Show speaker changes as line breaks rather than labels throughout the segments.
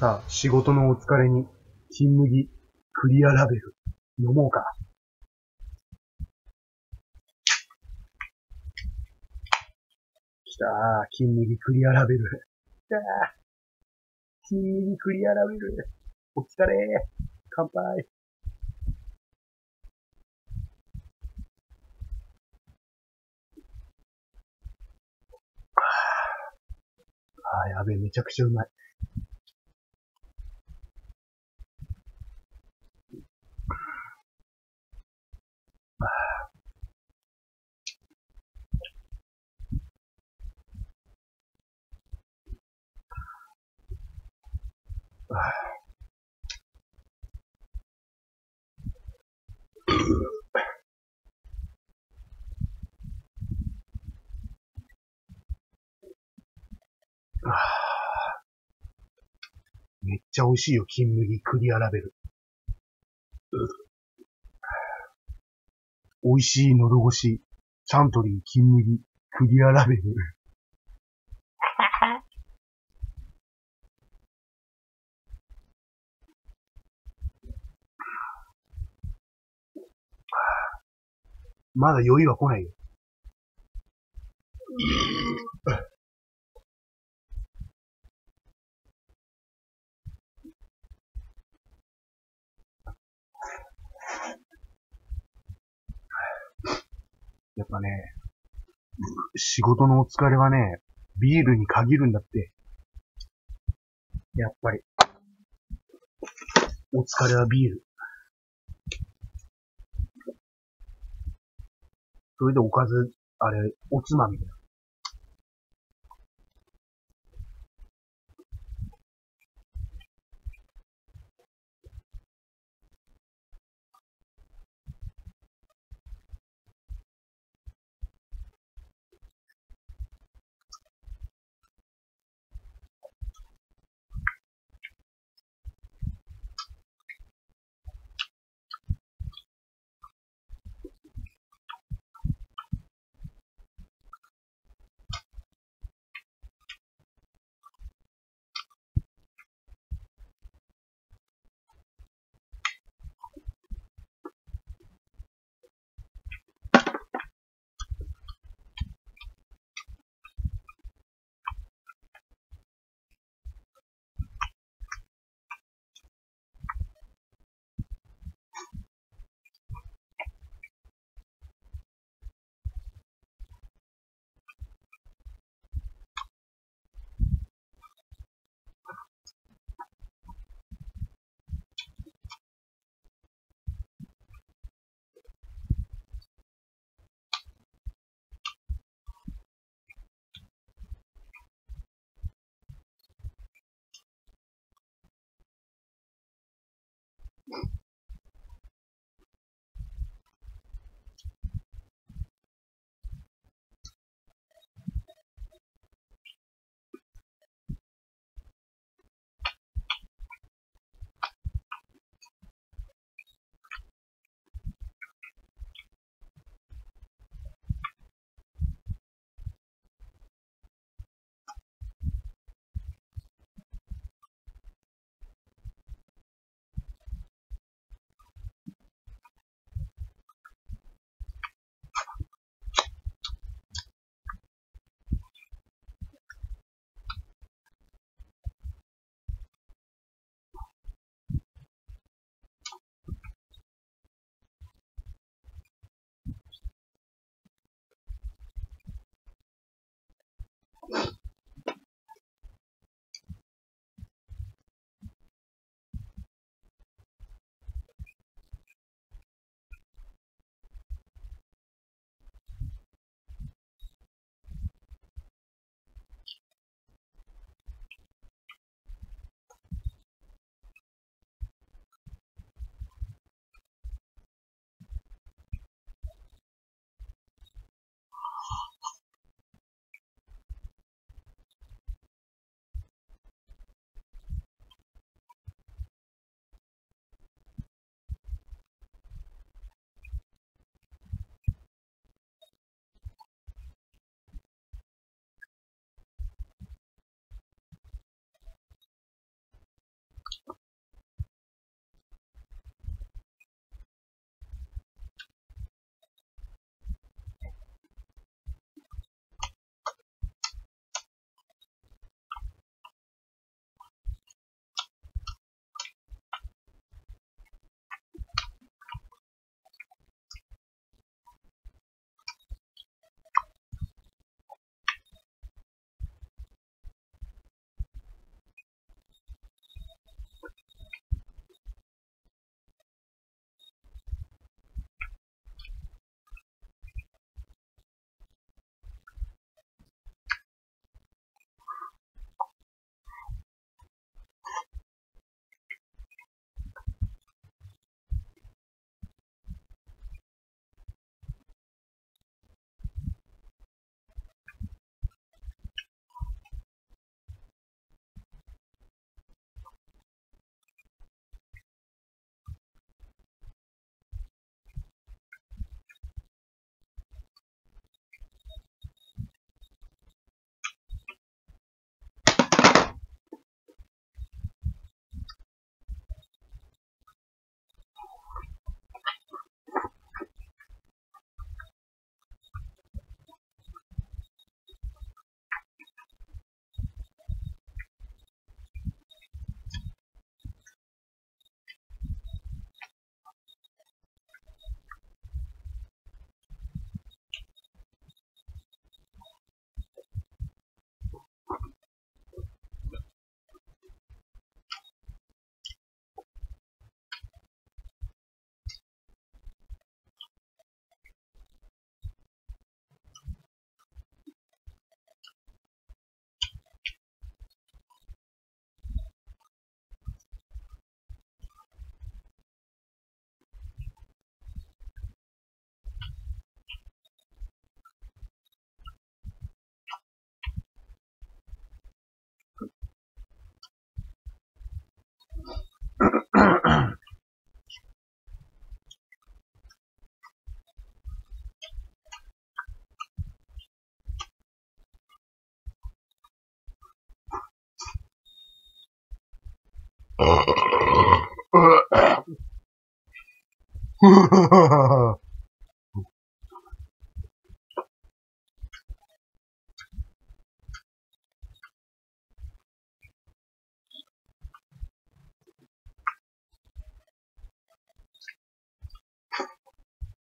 さあ、仕事のお疲れに、金麦、クリアラベル、飲もうか。きたー、金麦クリアラベル。きたー、金麦クリアラベル。お疲れー。乾杯。あー、やべえ、めちゃくちゃうまい。めっちゃ美味しいよ、金麦クリアラベル。美味しい喉越し、サントリー金麦クリアラベル。まだ酔いは来ないよ。やっぱね、仕事のお疲れはね、ビールに限るんだって。やっぱり。お疲れはビール。それでおかず、あれ、おつまみだ。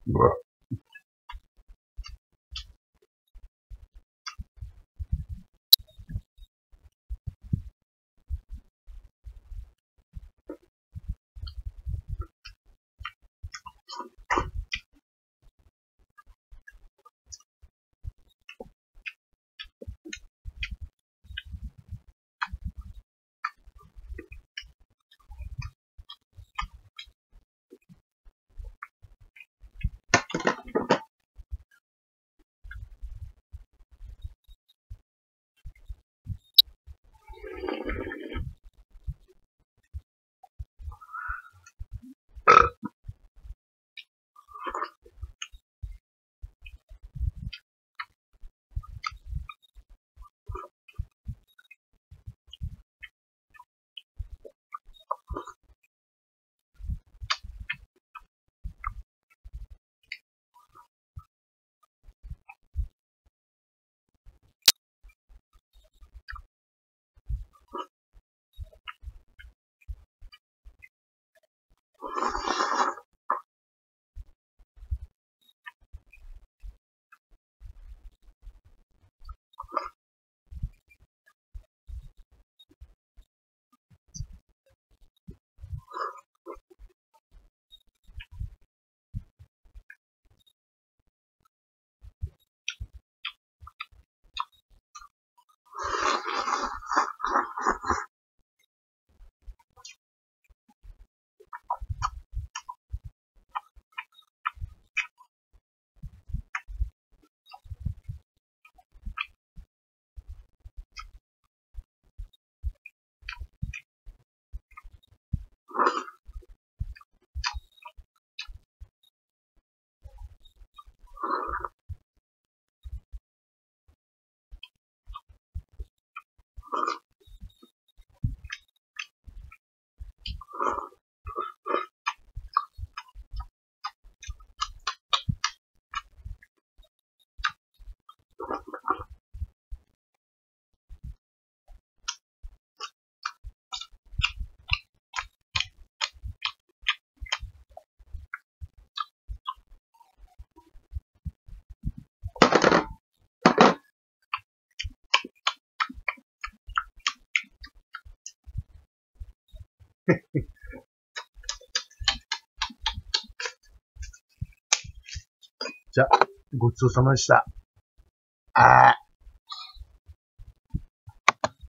Bruh. じゃあ、ごちそうさまでした。ああ。